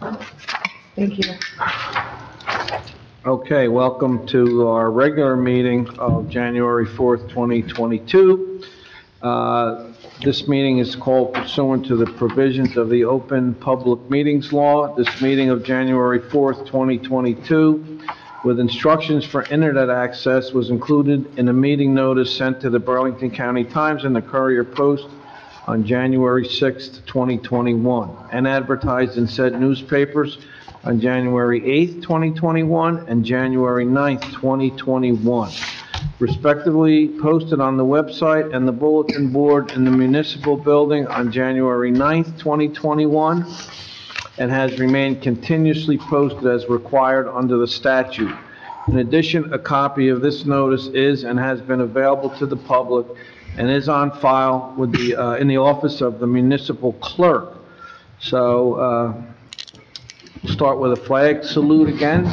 Thank you. Okay, welcome to our regular meeting of January 4th, 2022. Uh, This meeting is called pursuant to the provisions of the Open Public Meetings Law. This meeting of January 4th, 2022, with instructions for internet access, was included in a meeting notice sent to the Burlington County Times and the Courier Post on January 6th, 2021, and advertised in said newspapers on January 8th, 2021, and January 9th, 2021, respectively posted on the website and the bulletin board in the municipal building on January 9th, 2021, and has remained continuously posted as required under the statute. In addition, a copy of this notice is and has been available to the public and is on file with the, uh, in the office of the municipal clerk. So, uh, start with a flag salute again.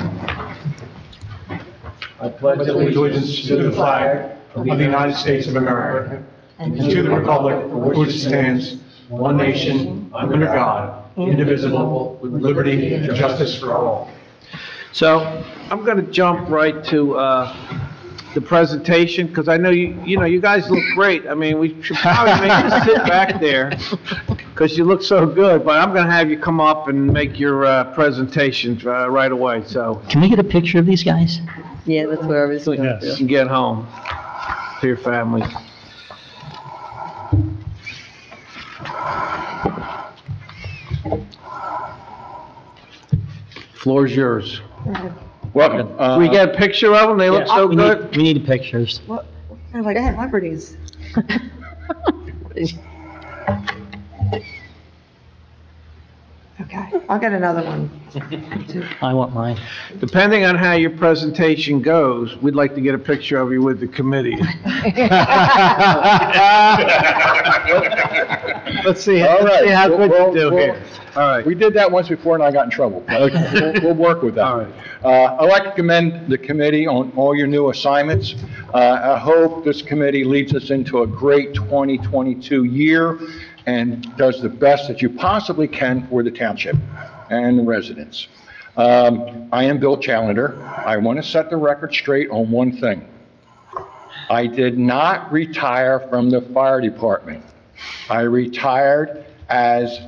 I pledge allegiance to the flag of the United States of America and to the republic for which it stands, one nation, under God, indivisible, with liberty and justice for all. So I'm going to jump right to uh, the presentation, because I know you, you know, you guys look great. I mean, we should probably make you sit back there, because you look so good, but I'm going to have you come up and make your uh, presentation uh, right away, so Can we get a picture of these guys? Yeah, that's where I was going you to. can get home to your family. Floor's yours. Welcome. Can uh, we get a picture of them? They look so We need- good. We need pictures. What, they're like celebrities. I'll get another one. I want mine. Depending on how your presentation goes, we'd like to get a picture of you with the committee. Let's see, All let's see right. how good We'll- you do we'll- here. All right, We did that once before and I got in trouble. Okay, We'll, we'll work with that. all right. Uh, I'd like to commend the committee on all your new assignments. Uh, I hope this committee leads us into a great 2022 year and does the best that you possibly can for the township and the residents. Um, I am Bill Challenger. I want to set the record straight on one thing. I did not retire from the fire department. I retired as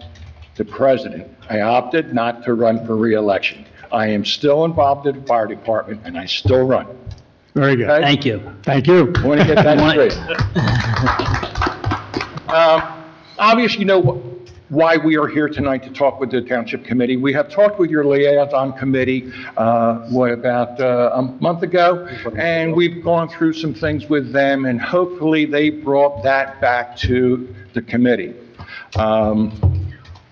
the president. I opted not to run for reelection. I am still involved in the fire department, and I still run. Very good. Okay? Thank you. Thank you. I want to get that straight. Um, Obviously, you know wh- why we are here tonight to talk with the Township Committee. We have talked with your liaison committee, uh, what, about uh, a month ago? And we've gone through some things with them, and hopefully they brought that back to the committee. Um,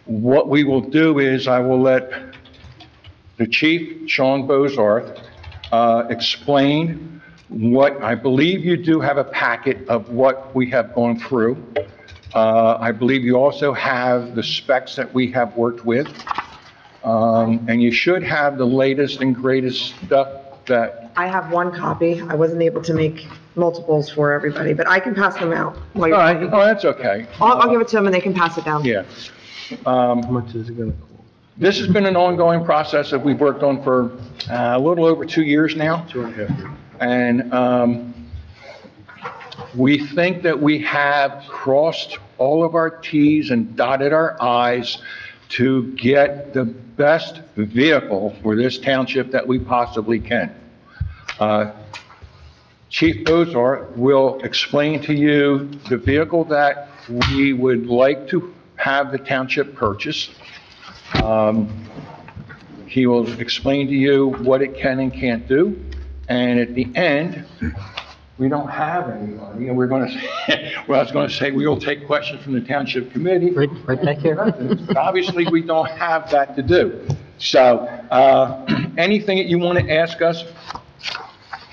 What we will do is I will let the chief, Sean Bozarth, uh, explain what, I believe you do have a packet of what we have gone through. Uh, I believe you also have the specs that we have worked with. Um, And you should have the latest and greatest stuff that, I have one copy. I wasn't able to make multiples for everybody, but I can pass them out. while you're All right. talking. oh, that's okay. I'll, I'll give it to them and they can pass it down. Yeah. Um, How much is it gonna cost? This has been an ongoing process that we've worked on for uh, a little over two years now. Two and a half years. And um, we think that we have crossed all of our Ts and dotted our Is to get the best vehicle for this township that we possibly can. Uh, Chief Bozarth will explain to you the vehicle that we would like to have the township purchase. Um, He will explain to you what it can and can't do. And at the end, we don't have anybody, and we're going to, well, I was going to say, we will take questions from the township committee. Right, right back here. Obviously, we don't have that to do. So, uh, anything that you want to ask us,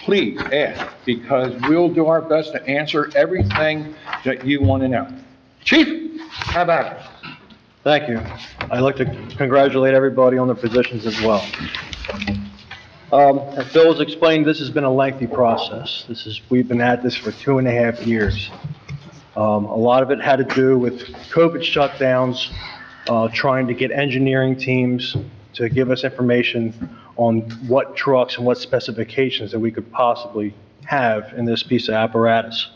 please ask, because we'll do our best to answer everything that you want to know. Chief, how about it? Thank you. I'd like to congratulate everybody on their positions as well. Um, As Bill has explained, this has been a lengthy process. This is, we've been at this for two and a half years. Um, A lot of it had to do with COVID shutdowns, uh, trying to get engineering teams to give us information on what trucks and what specifications that we could possibly have in this piece of apparatus.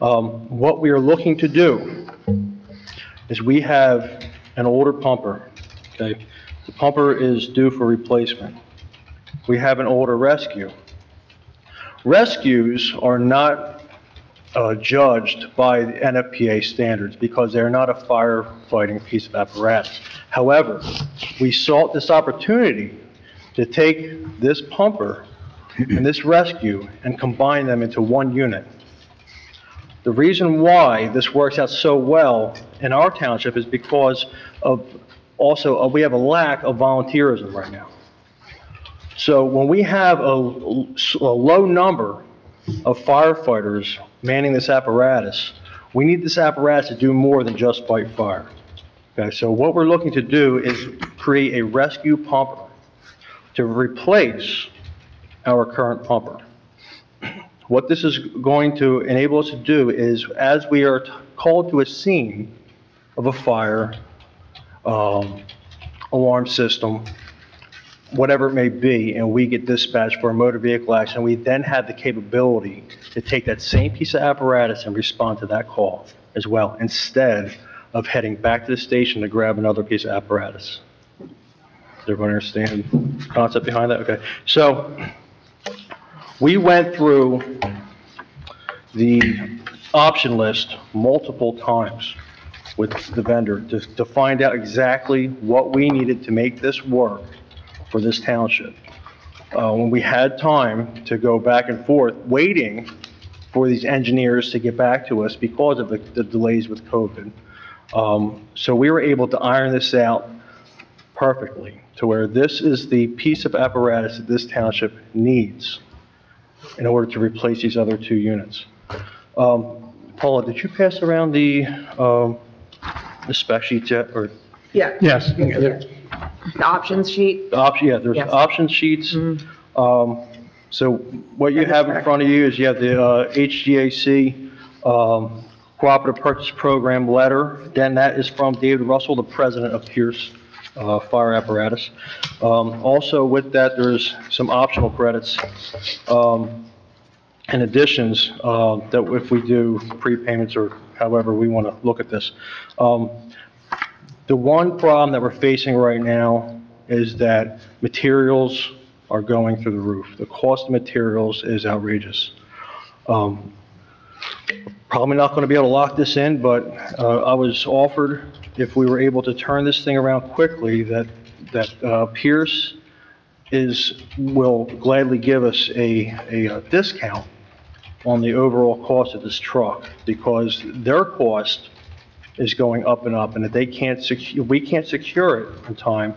Um, What we are looking to do is we have an older pumper, okay? The pumper is due for replacement. We have an older rescue. Rescues are not uh, judged by the NFPA standards because they're not a firefighting piece of apparatus. However, we sought this opportunity to take this pumper and this rescue and combine them into one unit. The reason why this works out so well in our township is because of, also, uh, we have a lack of volunteerism right now. So when we have a, a low number of firefighters manning this apparatus, we need this apparatus to do more than just fight fire. Okay, so what we're looking to do is create a rescue pumper to replace our current pumper. What this is going to enable us to do is, as we are called to a scene of a fire, um, alarm system, whatever it may be, and we get dispatched for a motor vehicle accident, we then have the capability to take that same piece of apparatus and respond to that call as well, instead of heading back to the station to grab another piece of apparatus. Does everyone understand the concept behind that? Okay. So, we went through the option list multiple times with the vendor to, to find out exactly what we needed to make this work for this township. Uh, when we had time to go back and forth, waiting for these engineers to get back to us because of the, the delays with COVID. Um, so we were able to iron this out perfectly to where this is the piece of apparatus that this township needs in order to replace these other two units. Um, Paula, did you pass around the, um, the spec sheet yet, or Yeah. Yes. The options sheet, the option, yeah, there's Yes. option sheets. Mhm. Um, so what you have in front of you is you have the, uh, HGAC, um, Cooperative Purchase Program letter. Then that is from David Russell, the president of Pierce, uh, Fire Apparatus. Um, also with that, there's some optional credits, um, and additions, uh, that if we do prepayments or however we want to look at this. Um, the one problem that we're facing right now is that materials are going through the roof. The cost of materials is outrageous. Um, Probably not going to be able to lock this in, but uh, I was offered, if we were able to turn this thing around quickly, that, that uh, Pierce is, will gladly give us a, a uh, discount on the overall cost of this truck, because their cost is going up and up, and if they can't secure, we can't secure it in time,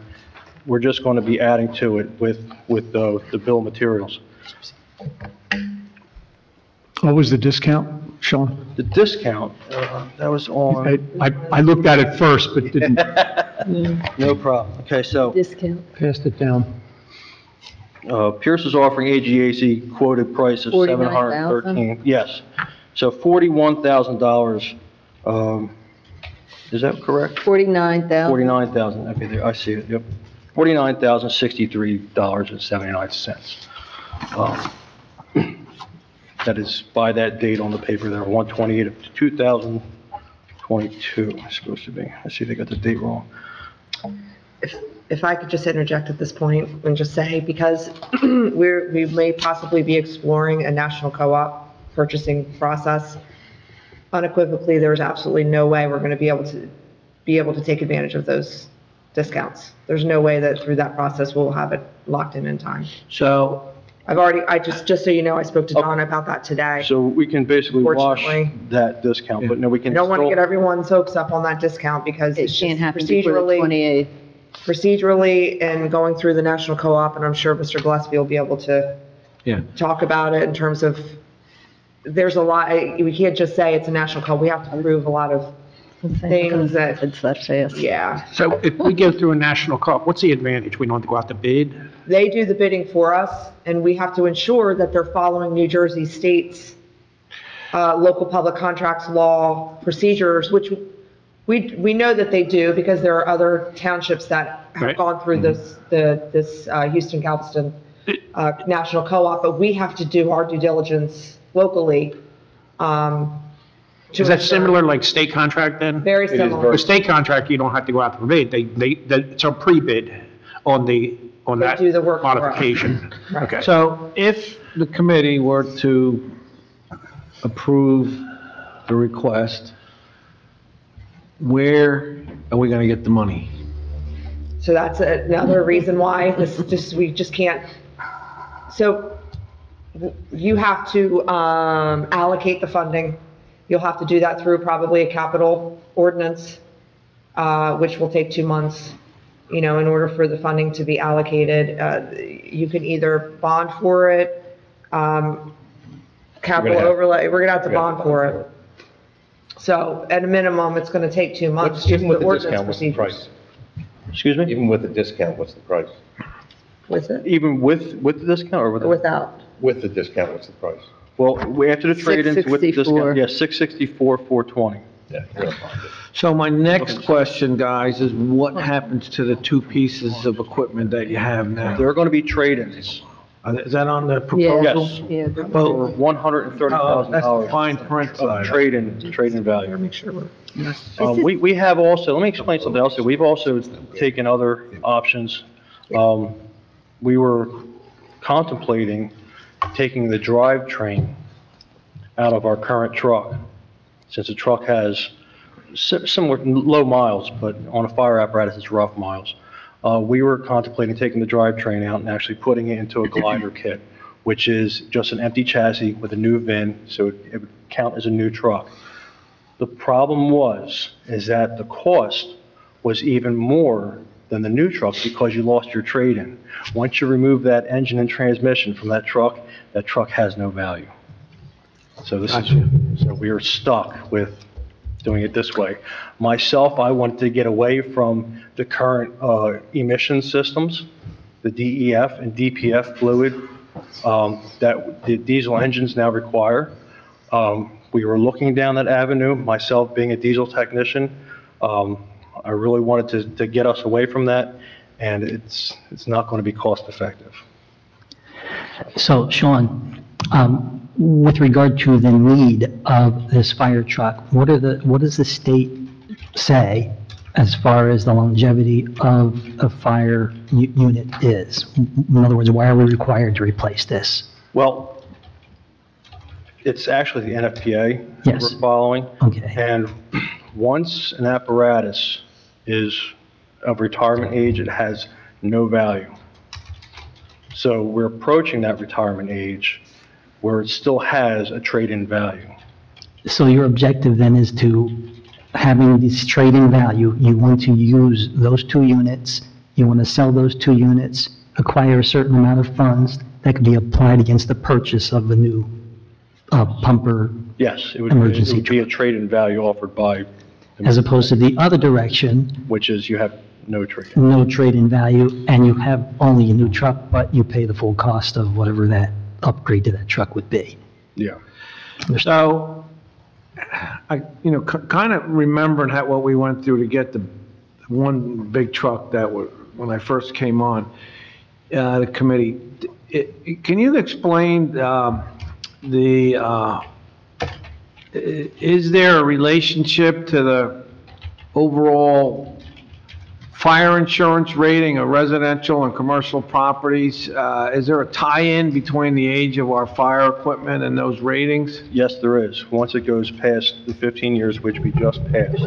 we're just going to be adding to it with, with the, the bill of materials. What was the discount, Sean? The discount, uh, that was on, I, I I looked at it first, but didn't no problem. Okay, so, Discount, pass it down. uh, Pierce is offering HGAC quoted price of seven hundred and thirteen. Yes, so forty-one thousand dollars, um, is that correct? 49,000. Forty-nine thousand, okay, there, I see it, yep. Forty-nine thousand, sixty-three dollars and seventy-nine cents. Um, That is by that date on the paper there, one twenty-eight of two thousand twenty-two, it's supposed to be. I see they got the date wrong. if, if I could just interject at this point and just say, because we're, we may possibly be exploring a national co-op purchasing process, unequivocally, there's absolutely no way we're going to be able to, be able to take advantage of those discounts. There's no way that through that process we'll have it locked in in time. So, I've already, I just, just so you know, I spoke to oh. Don about that today. so we can basically wash Fortunately. that discount, but no, we I can don't want to still- get everyone's hopes up on that discount because It it's just can't happen before the procedurally, 28th. procedurally and going through the national co-op, and I'm sure Mr. Gillespie will be able to Yeah. talk about it in terms of, there's a lot, we can't just say it's a national call. we have to prove a lot of things that, It's that fast. yeah. So if we go through a national co-op, what's the advantage? We don't have to go out to bid? They do the bidding for us, and we have to ensure that they're following New Jersey State's uh, local public contracts law procedures, which we, we know that they do because there are other townships that have Right. gone through this, the, this uh, Houston Galveston uh, National Co-op, but we have to do our due diligence locally. um, to Is that ensure- similar, like state contract then? Very similar. The state contract, you don't have to go out to bid, they, they, that- it's a pre-bid on the, on They that do the work for us. modification. Okay. So if the committee were to approve the request, where are we going to get the money? So that's another reason why this just, we just can't. So w- you have to um, allocate the funding. You'll have to do that through probably a capital ordinance, uh, which will take two months. You know, in order for the funding to be allocated, uh, you can either bond for it, um, capital have- overlay, we're gonna have to we're gonna bond for it. So at a minimum, it's gonna take two months, What's, just even with the the ordinance discount, what's the procedures. price? Excuse me? Even with the discount, what's the price? With it, Even with, with the discount or with? or without? With the discount, what's the price? Well, we, after the trade-ins with the 664. discount, yeah, 664, 420. Yeah, we're gonna find it. So my next question, guys, is what happens to the two pieces of equipment that you have now? There are going to be trade-ins Uh, Is that on the Yeah, proposal? Yes. yeah. for Oh, that's the $130,000 fine print of side. trade-in, trade-in value. Make sure we're. Um, we, we have also, let me explain something else. We've also taken other options. Um, we were contemplating taking the drivetrain out of our current truck, since the truck has si- similar, low miles, but on a fire apparatus, it's rough miles. Uh, we were contemplating taking the drivetrain out and actually putting it into a glider kit, which is just an empty chassis with a new VIN, so it it would count as a new truck. The problem was, is that the cost was even more than the new truck because you lost your trade-in. Once you remove that engine and transmission from that truck, that truck has no value. So this is, so we are stuck with doing it this way. Myself, I wanted to get away from the current uh, emission systems, the DEF and DPF fluid um, that the diesel engines now require. Um, We were looking down that avenue, myself being a diesel technician. um, I really wanted to, to get us away from that, and it's, it's not going to be cost-effective. So Sean, um, with regard to the need of this fire truck, what are the, what does the state say as far as the longevity of a fire u- unit is? In other words, why are we required to replace this? Well, it's actually the NFPA that Yes. we're following. Okay. And once an apparatus is of retirement age, it has no value. So we're approaching that retirement age where it still has a trade-in value. So your objective then is to, having this trading value, you want to use those two units, you want to sell those two units, acquire a certain amount of funds that could be applied against the purchase of a new uh, pumper, Yes, it would, it Emergency would be a trade-in value offered by, as opposed to the other direction, which is you have no trade-in. no trade-in value, and you have only a new truck, but you pay the full cost of whatever that upgrade to that truck would be. Yeah. So, I, you know, kind of remembering how, what we went through to get the one big truck that was, when I first came on, uh, the committee, it- it- can you explain, um, the, uh, i- is there a relationship to the overall fire insurance rating of residential and commercial properties? Uh, is there a tie-in between the age of our fire equipment and those ratings? Yes, there is. Once it goes past the 15 years, which we just passed.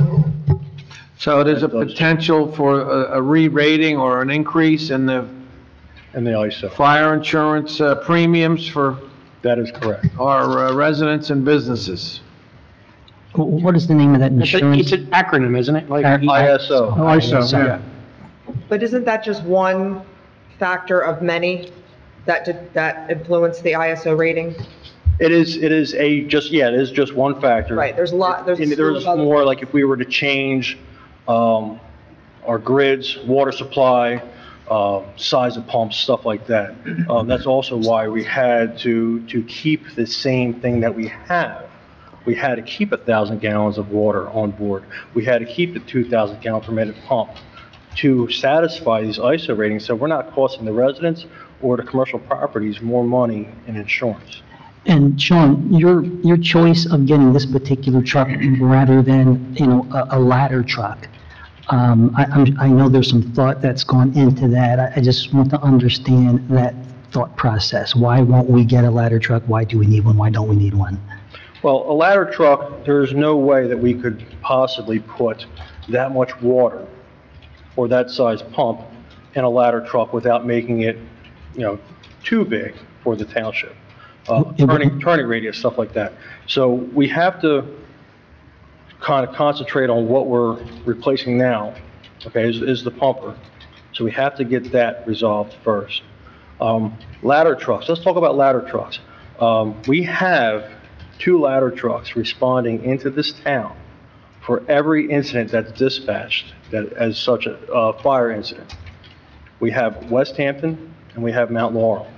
So there's a That does. potential for a, a re-rating or an increase in the And the ISO. fire insurance uh, premiums for That is correct. our uh, residents and businesses? Wh- What is the name of that It's a- insurance? it's an acronym, isn't it? Like, Ar- ISO. Oh, ISO, yeah. But isn't that just one factor of many that, did- that influence the ISO rating? It is, it is a, just, yeah, it is just one factor. Right, there's a lot, there's a And slew there's other. more, like if we were to change, um, our grids, water supply, uh, size of pumps, stuff like that. Um, that's also why we had to, to keep the same thing that we have. We had to keep a thousand gallons of water on board. We had to keep the two thousand gallon per minute pump. to satisfy these ISO ratings, so we're not costing the residents or the commercial properties more money in insurance. And Sean, your, your choice of getting this particular truck rather than, you know, a, a ladder truck, um, I, I'm, I know there's some thought that's gone into that. I, I just want to understand that thought process. Why won't we get a ladder truck? Why do we need one? Why don't we need one? Well, a ladder truck, there is no way that we could possibly put that much water or that size pump in a ladder truck without making it, you know, too big for the township. Uh, turning, turning radius, stuff like that. So we have to kind of concentrate on what we're replacing now, okay, is, is the pumper. So we have to get that resolved first. Um, ladder trucks, let's talk about ladder trucks. Um, we have two ladder trucks responding into this town for every incident that's dispatched that, as such a, uh, fire incident. We have Westampton and we have Mount Laurel,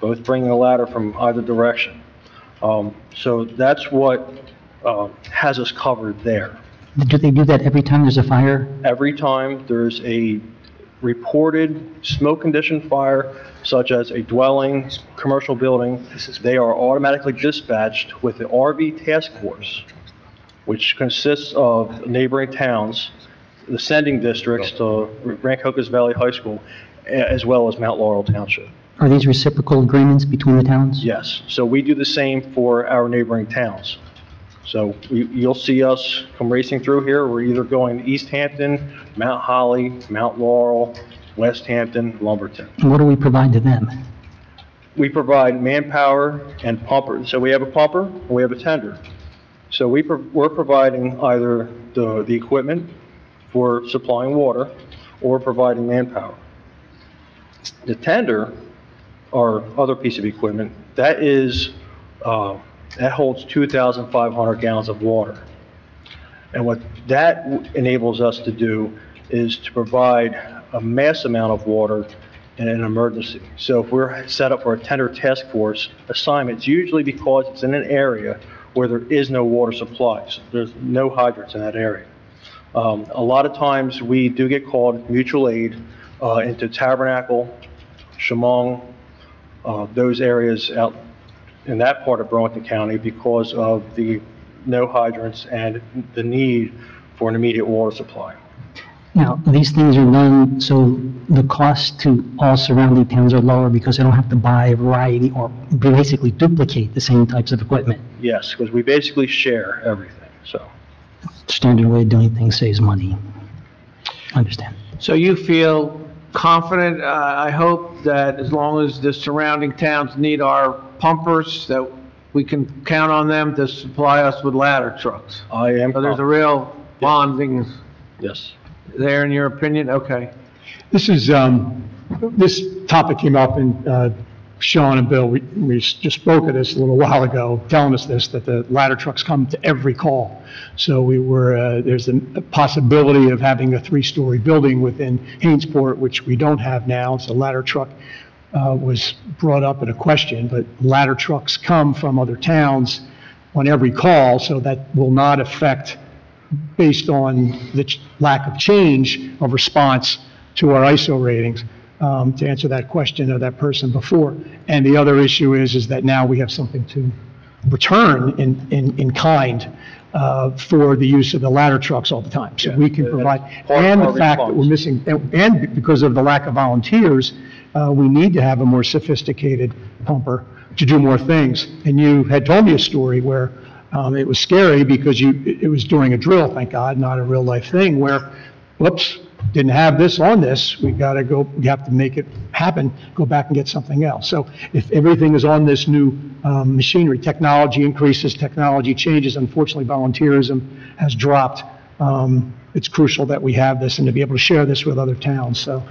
both bringing a ladder from either direction. Um, so that's what, um, has us covered there. Do they do that every time there's a fire? Every time there's a reported smoke condition fire, such as a dwelling, commercial building, they are automatically dispatched with the RV task force, which consists of neighboring towns, the sending districts to Rancocas Valley High School, a- as well as Mount Laurel Township. Are these reciprocal agreements between the towns? Yes, so we do the same for our neighboring towns. So you- you'll see us come racing through here, we're either going to Eastampton, Mount Holly, Mount Laurel, Westampton, Lumberton. And what do we provide to them? We provide manpower and pumper, so we have a pumper, and we have a tender. So we, pro- we're providing either the, the equipment for supplying water, or providing manpower. The tender, or other piece of equipment, that is, uh, that holds 2,500 gallons of water. And what that enables us to do is to provide a mass amount of water in an emergency. So if we're set up for a tender task force assignment, it's usually because it's in an area where there is no water supplies. There's no hydrants in that area. Um, a lot of times, we do get called mutual aid, uh, into Tabernacle, Shamong, uh, those areas out in that part of Burlington County because of the no hydrants and the need for an immediate water supply. Now, these things are done so the cost to all surrounding towns are lower because they don't have to buy a variety or basically duplicate the same types of equipment. Yes, because we basically share everything, so. Standard way of doing things saves money. Understand. So you feel confident, uh, I hope, that as long as the surrounding towns need our pumpers, that we can count on them to supply us with ladder trucks? I am, So there's a real bonding yes. There, in your opinion? Okay. This is, um, this topic came up and, uh, Sean and Bill, we, we just spoke of this a little while ago, telling us this, that the ladder trucks come to every call. So we were, uh, there's a a possibility of having a three-story building within Hainesport, which we don't have now. So ladder truck, uh, was brought up in a question, but ladder trucks come from other towns on every call, so that will not affect based on the ch- lack of change of response to our ISO ratings, um, to answer that question of that person before. And the other issue is, is that now we have something to return in, in, in kind, uh, for the use of the ladder trucks all the time. So we can provide, part of and the our fact that we're missing, and- and because of the lack of volunteers, uh, we need to have a more sophisticated pumper to do more things. And you had told me a story where um, it was scary because you, it it was during a drill, thank God, not a real-life thing, where, whoops, didn't have this on this, we got to go, we have to make it happen, go back and get something else. So if everything is on this new um, machinery, technology increases, technology changes, unfortunately volunteerism has dropped. Um, It's crucial that we have this and to be able to share this with other towns, so,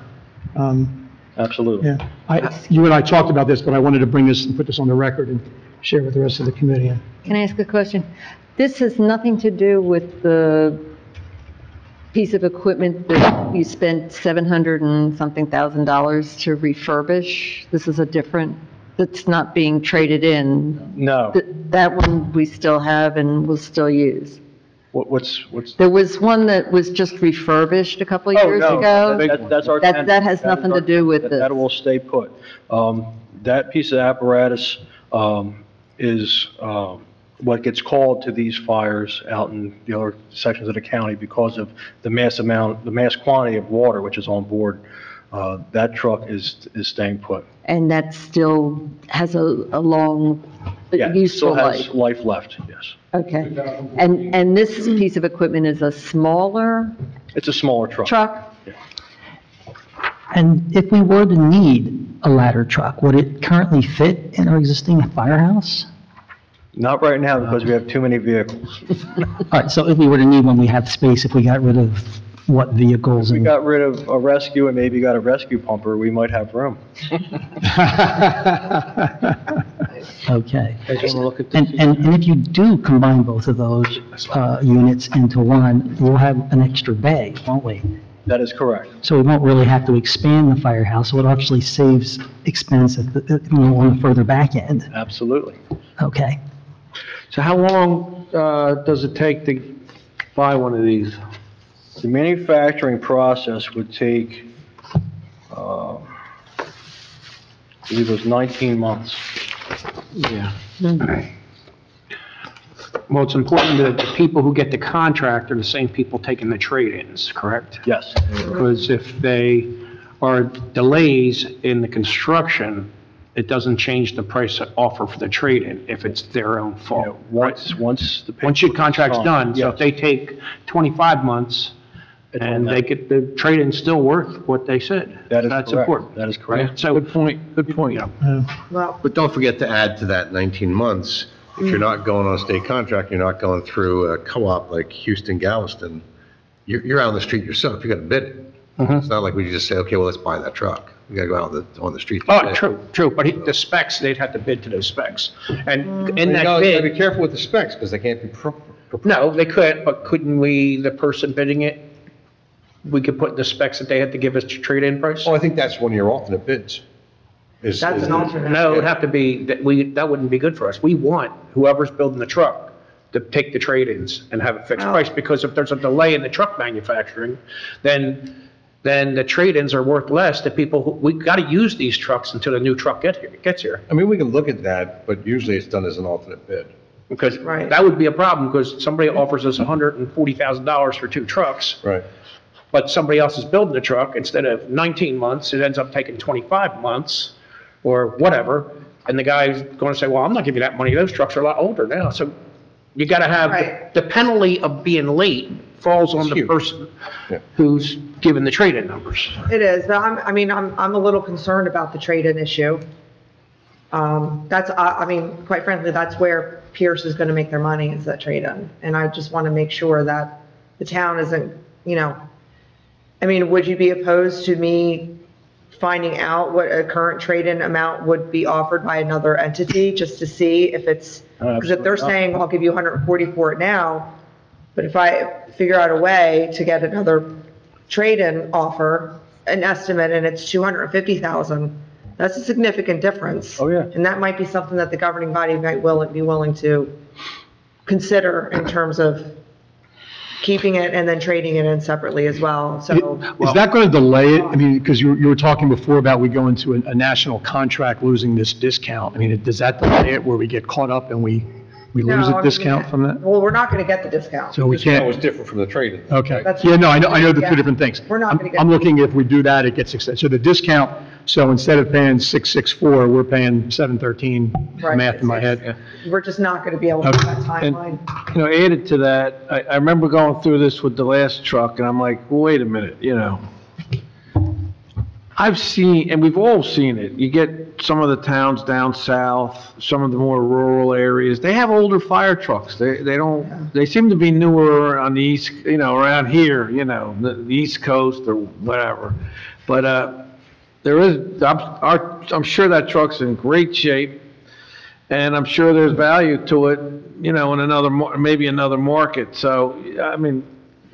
um, Absolutely. yeah. I, you and I talked about this, but I wanted to bring this and put this on the record and share with the rest of the committee. Can I ask a question? This has nothing to do with the piece of equipment that you spent 700 and something thousand dollars to refurbish? This is a different, that's not being traded in? No, Th- That one we still have and will still use? What- What's, what's? There was one that was just refurbished a couple of Oh, years no, ago. that- That's our. That- tent. that has is nothing to our- do with that- this. That will stay put. Um, That piece of apparatus um, is um, what gets called to these fires out in the other sections of the county because of the mass amount, the mass quantity of water which is on board. Uh, That truck is, is staying put. And that still has a, a long, Yeah, useful Still has life. life left, yes. Okay. And, and this piece of equipment is a smaller It's a smaller truck. truck? And if we were to need a ladder truck, would it currently fit in our existing firehouse? Not right now because we have too many vehicles. All right, so if we were to need one, we have space if we got rid of what vehicles If we and, got rid of a rescue and maybe got a rescue pumper, we might have room. okay. Guys wanna look at And, and, and if you do combine both of those, uh, units into one, we'll have an extra bay, won't we? That is correct. So we won't really have to expand the firehouse, so it actually saves expense at the, you know, on the further back end. Absolutely. Okay. So how long, uh, does it take to buy one of these? The manufacturing process would take, uh, I believe it was 19 months. Yeah. Well, it's important that the people who get the contract are the same people taking the trade-ins, correct? Yes. Because if they are delays in the construction, it doesn't change the price offer for the trade-in if it's their own Yeah, fault. Once, once the. Once your contract's done, so if they take 25 months It's on and them. they get, the trade-in's still worth what they said. That is That's correct. important. That is Right? correct. So, Good point, good point. you know, Well, But don't forget to add to that 19 months, if you're mm. not going on a state contract, you're not going through a co-op like Houston Galveston, you're, you're out on the street yourself, you gotta bid it. Mm-hmm. It's not like we just say, okay, well, let's buy that truck. We gotta go out on the, on the street. to oh, true, true, but he- the specs, they'd have to bid to those specs. And mm. in You that gotta bid. be careful with the specs, because they can't be pro- pro- No, they could, but couldn't we, the person bidding it, we could put in the specs that they had to give us to trade-in price? Oh, I think that's one of your alternate bids. Is- that's is- an alternate. No, it'd have to be, that we, that wouldn't be good for us. We want whoever's building the truck to take the trade-ins and have a fixed Oh. price, because if there's a delay in the truck manufacturing, then, then the trade-ins are worth less to people who, we gotta use these trucks until the new truck get here, gets here. I mean, we can look at that, but usually it's done as an alternate bid. Because Right. that would be a problem, because somebody offers us hundred and forty thousand dollars for two trucks, Right. but somebody else is building the truck, instead of 19 months, it ends up taking 25 months, or whatever, and the guy's going to say, well, I'm not giving you that money, those trucks are a lot older now, so you got to have, Right. the penalty of being late falls on It's the huge. person Yeah. who's given the trade-in numbers. It is, but I'm, I mean, I'm, I'm a little concerned about the trade-in issue. Um, that's, I, I mean, quite frankly, that's where Pierce is gonna make their money, is that trade-in. And I just wanna make sure that the town isn't, you know, I mean, would you be opposed to me finding out what a current trade-in amount would be offered by another entity, just to see if it's, oh, because if they're Absolutely saying, I'll give you 140 for it now, but if I figure out a way to get another trade-in offer, an estimate, and it's 250,000, that's a significant difference. Oh, yeah. And that might be something that the governing body might will, be willing to consider in terms of keeping it and then trading it in separately as well, so. Is that going to delay it? I mean, because you, you were talking before about we go into a, a national contract losing this discount. I mean, does that delay it where we get caught up and we, we No, lose I a mean, discount from that? Well, we're not going to get the discount. So we That was can't, different from the trade-in. okay. That's- Yeah, no, I know, I know the Yeah. two different things. We're not I'm- gonna get- I'm looking, if we do that, it gets extended. So the discount, so instead of paying 664, we're paying 713, Right. math in my head. We're just not going to be able to get that And, timeline. you know, added to that, I, I remember going through this with the last truck, and I'm like, well, wait a minute, you know. I've seen, and we've all seen it, you get some of the towns down south, some of the more rural areas, they have older fire trucks. They, they don't, they seem to be newer on the east, you know, around here, you know, the, the east coast or whatever. But, uh, there is, I'm, our, I'm sure that truck's in great shape. And I'm sure there's value to it, you know, in another, mar- maybe another market. So, I mean,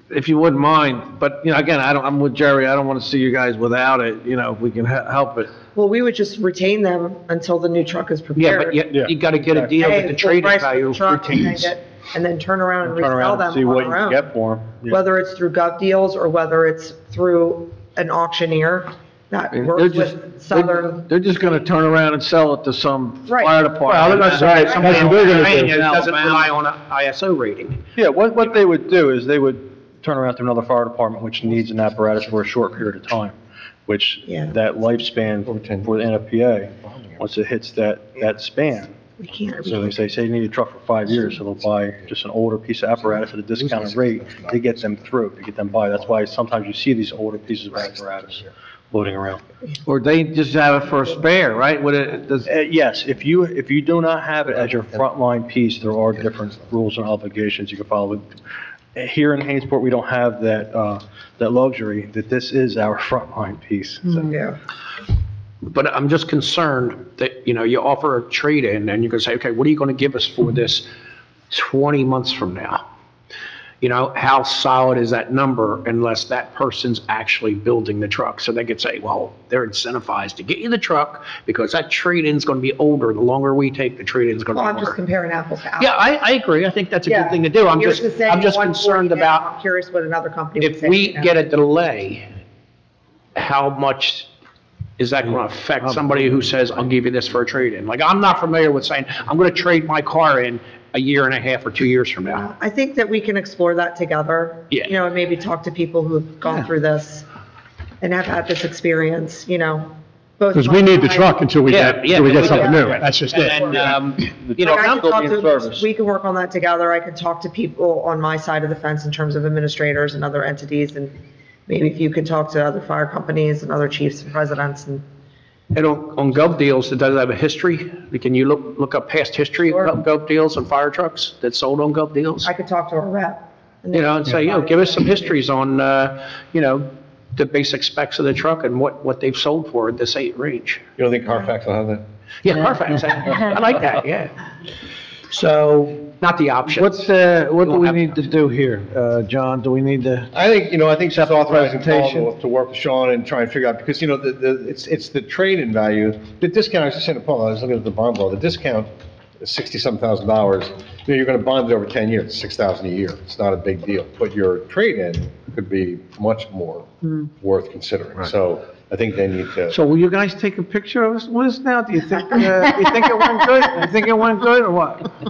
if you wouldn't mind, but, you know, again, I don't, I'm with Jerry, I don't want to see you guys without it, you know, if we can he- help it. Well, we would just retain them until the new truck is prepared. Yeah, prepared. but you, you gotta get a deal with Pay the full trading price for the value truck and then retains. get- and then turn around and Turn resell around them and see on what our you own. can get for them. Whether it's through GovDeals or whether it's through an auctioneer that They're works just, with Southern. they're just gonna turn around and sell it to some Right. fire Well, department. they're gonna say somebody That's in what they're gonna do. Pennsylvania doesn't rely on an ISO rating. Yeah, what, what they would do is they would turn around to another fire department which needs an apparatus for a short period of time, which, Yeah. that lifespan for the NFPA, once it hits that, that span, We can't. so they say, say you need a truck for five years, so they'll buy just an older piece of apparatus at a discounted rate to get them through, to get them by. That's why sometimes you see these older pieces of apparatus floating around. Or they just have it for a spare, right? Would it, does, Uh, yes, if you, if you do not have it as your frontline piece, there are different rules and obligations you can follow. Uh, Here in Hainesport, we don't have that, uh, that luxury, that this is our frontline piece. So- Yeah. But I'm just concerned that, you know, you offer a trade-in and you're going to say, okay, what are you gonna give us for this 20 months from now? You know, how solid is that number unless that person's actually building the truck? So they could say, well, they're incentivized to get you the truck because that trade-in's gonna be older. The longer we take, the trade-in's gonna Well, be I'm just older. comparing apples to apples. Yeah, I, I agree. I think that's a Yeah. good thing to do. I'm Yours just, is saying I'm just 140 concerned now. about I'm curious what another company would say. if we you know. get a delay, how much is that going to mm-hmm. affect um, somebody who says, I'll give you this for a trade-in? Like, I'm not familiar with saying, I'm going to trade my car in a year and a half or two years from now. I think that we can explore that together. Yeah. You know, and maybe talk to people who've gone through this and have had this experience, you know. Because we need the truck until we get, Yeah, until we get yeah, something new. That's just it. And, um, you know, Like, I Still can talk to, we can work on that together. I can talk to people on my side of the fence in terms of administrators and other entities, and maybe if you can talk to other fire companies and other chiefs and presidents and and on, on GovDeals, it does have a history. Can you look, look up past history Sure. of GovDeals and fire trucks that sold on GovDeals? I could talk to a rep. You know, and say, you know, give us some histories on, uh, you know, the basic specs of the truck and what, what they've sold for at this eight range. You don't think Carfax will have that? Yeah, Carfax, I I like that, yeah. So, not the option. what's, uh, what do We'll we have- need to do here? Uh, John, do we need to? I think, you know, I think just authorizing Paul to- to work with Sean and try and figure out, because, you know, the, the, it's, it's the trade-in value, the discount, I was just saying to Paul, I was looking at the bond law, the discount is sixty-some thousand dollars. You know, you're gonna bond it over ten years, six thousand a year, it's not a big deal. But your trade-in could be much more worth considering, so I think they need to. So will you guys take a picture of us, with us now? Do you think, uh, you think it went good? You think it went good or what?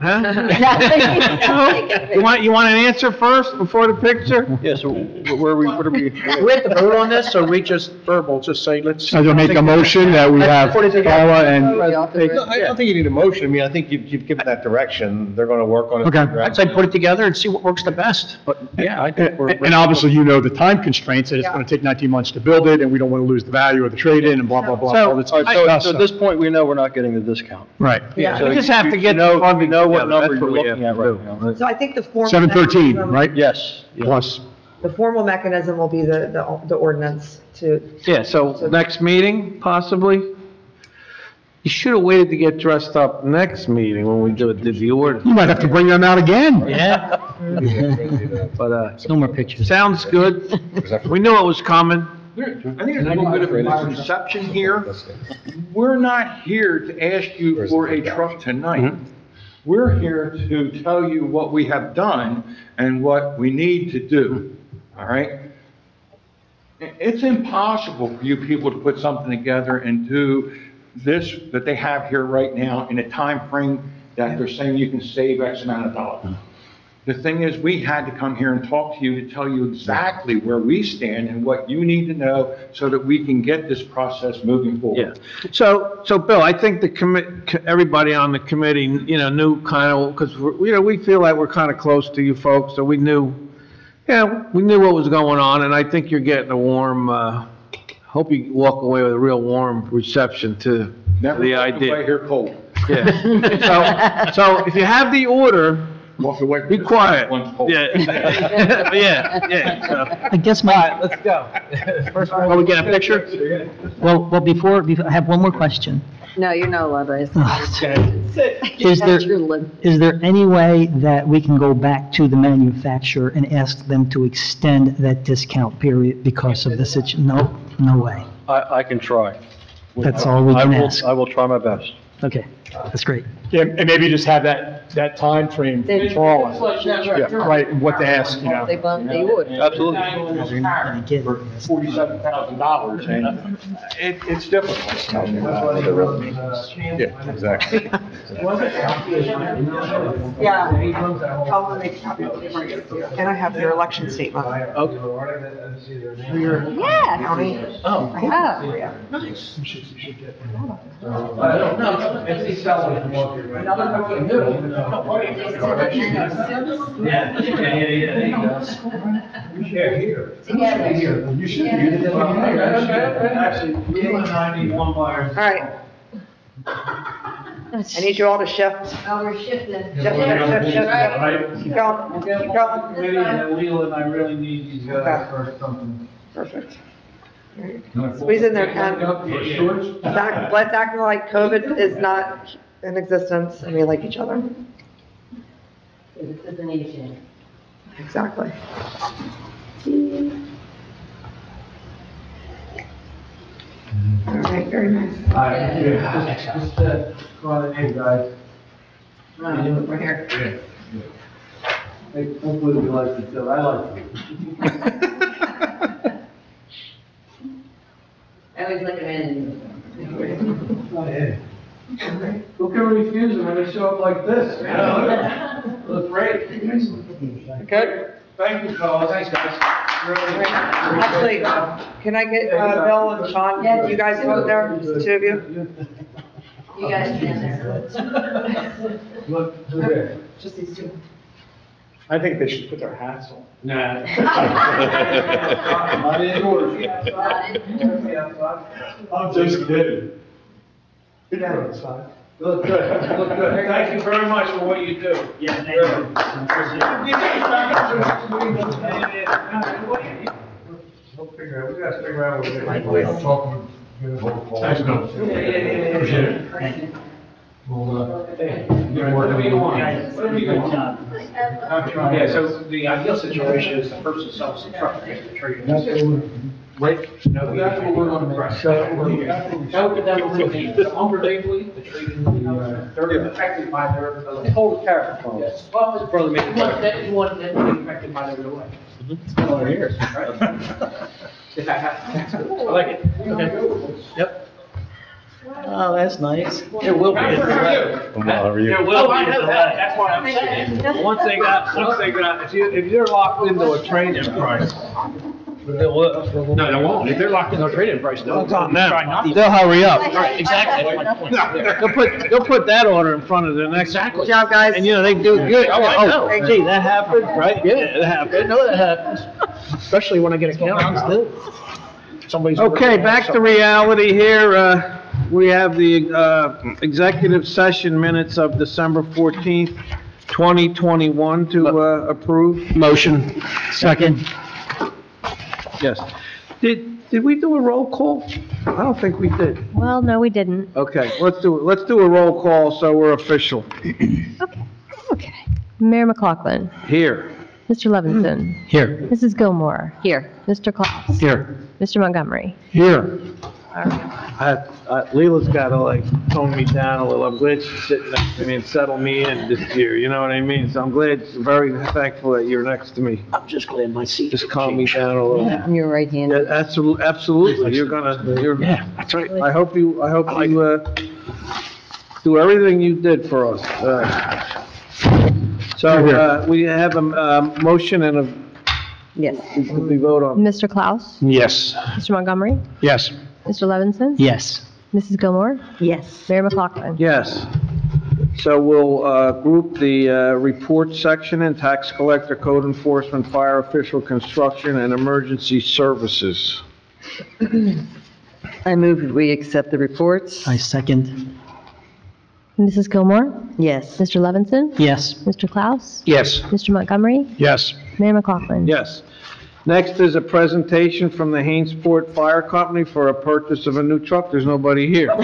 Huh? You want, you want an answer first before the picture? Yeah, so wh- where are we, what are we? We have to vote on this, or we just verbal, just say, let's. I'll make a motion that we have Put it together. Paula and, No, I don't think you need a motion, I mean, I think you've, you've given that direction, they're gonna work on it. Okay. figure out- I'd say put it together and see what works the best, but yeah, I think we're. and obviously you know the time constraints, that it's going to take 19 months to build it, and we don't want to lose the value of the trade-in and blah, blah, blah. So- all this All right, stuff, so, so at this point, we know we're not getting the discount. Right. Yeah. So We just have to you- get you know- the funding know what together. number you're we looking have at right do. now. So I think the formal. 713, mechanism- right? Yes. yeah. Plus, The formal mechanism will be the, the, the ordinance to, Yeah, so next meeting, possibly? You should have waited to get dressed up next meeting when we did did the order. you might have to bring them out again. Yeah. But, uh, No more pictures. sounds good. We knew it was coming. There- I think there's a little bit of a misconception here. We're not here to ask you for a truck tonight. We're here to tell you what we have done and what we need to do, all right? It's impossible for you people to put something together and do this that they have here right now in a time frame that they're saying you can save X amount of dollars. The thing is, we had to come here and talk to you to tell you exactly where we stand and what you need to know so that we can get this process moving Yeah. forward. So, so Bill, I think the commit, everybody on the committee, you know, knew kind of, because, you know, we feel like we're kind of close to you folks, so we knew, yeah, we knew what was going on, and I think you're getting a warm, uh, hope you walk away with a real warm reception to Never the walk away idea. here cold. Yeah. So, so if you have the order, Walk away. be quiet. One cold. Yeah, yeah, yeah, so. I guess my, Let's go. First, Well, we get a picture? well, well, before, before- I have one more question. No, you're not allowed to ask. Is there, That's your limit. is there any way that we can go back to the manufacturer and ask them to extend that discount period because of the situation? no, no way. I, I can try. That's all we I can will- ask. I will try my best. Okay. That's great. Yeah, and maybe just have that, that timeframe for all of us. Yeah, Right, and what to ask, you know. They want, they would. Absolutely. Forty-seven thousand dollars, and it, it's difficult. Yeah, exactly. Yeah. Tell them they can copy it before I get it to you. And I have your election statement. For your Yeah. county. Oh. All right. I need you all to shift. Oh, we're shifting. Shift, shift, shift, shift. Keep going, keep going. Committee, and Leland, I really need these guys for something. Perfect. Squeeze in there, Ken. Act- Let's act like COVID is not in existence and we like each other. This is a nation. Exactly. All right, very nice. All right, just, just, uh, go on in, guys. We're here. Hey, Hopefully you like it too, I like it. I always look at it Who can refuse them when they show up like this? you know? Look great. Good? Thank you, fellas. Thanks, guys. Actually, can I get uh, Bill and Sean, you guys go there, the two of you? You guys stand there. Look, okay. Just these two. I think they should put their hats on. Nah. Not indoors. I'm just kidding. Look good, look good. Thank you very much for what you do. Yeah, thank We'll figure out, we gotta figure out what we're gonna do. Talking. Thanks, Bill. Yeah, yeah, yeah, appreciate it. We'll, uh, hey, good work. What do you want? Yeah, so the ideal situation is the person sells the truck, gets the trade in. Right? No, That's what we're gonna make. Right. That would, that would really, the lumber they fleet, the trade in, uh, they're affected by their, the total tariff. Yes. Well, it's probably maybe. You want that, you want that to be affected by their delay. Oh, years, right? If that happens, that's good. I like it. Okay. Yep. Oh, that's nice. There will be. a delay. How are you? There will be a delay, that's why I'm saying. Once they got, once they got, if you, if you're locked into a trade-in price, they'll, uh, No, they won't. If they're locked into a trade-in price, they'll. Try not to. They'll hurry up. Right, exactly, that's my point. They'll put, they'll put that order in front of the next. Exactly. Good job, guys. And you know, they do good. Oh, I know. Oh, gee, that happened, right? Yeah, it I happened. know that happens, especially when I get accounts. Somebody's. Okay, back to reality here. Uh, we have the, uh, executive session minutes of December 14th, 2021 to, uh, approve. Motion. Second. Yes. Did, did we do a roll call? I don't think we did. Well, no, we didn't. Okay, let's do, it. let's do a roll call so we're official. Okay, okay. Mayor McLaughlin, Here. Mr. Levinson, Here. Mrs. Gilmore, Here. Mr. Klaus, Here. Mr. Montgomery. Here. All right. I, I, Leela's gotta like tone me down a little. I'm glad she's sitting next to me and settle me in this year, you know what I mean? So I'm glad, very thankful that you're next to me. I'm just glad my seat. Just calm me down a little. I'm your right hand. Yeah, absolutely, absolutely. You're gonna, you're, Yeah, that's right. I hope you, I hope you, uh, do everything you did for us. Uh, So, uh, we have a, um, motion and a, Yes. we vote on. Mr. Klaus, Yes. Mr. Montgomery, Yes. Mr. Levinson, Yes. Mrs. Gilmore, Yes. Mayor McLaughlin. Yes. So we'll uh, group the uh, report section in tax collector, code enforcement, fire official, construction, and emergency services. I move that we accept the reports. I second. Mrs. Gilmore, Yes. Mr. Levinson, Yes. Mr. Klaus, Yes. Mr. Montgomery, Yes. Mayor McLaughlin. Yes. Next is a presentation from the Hainesport Fire Company for a purchase of a new truck. There's nobody here.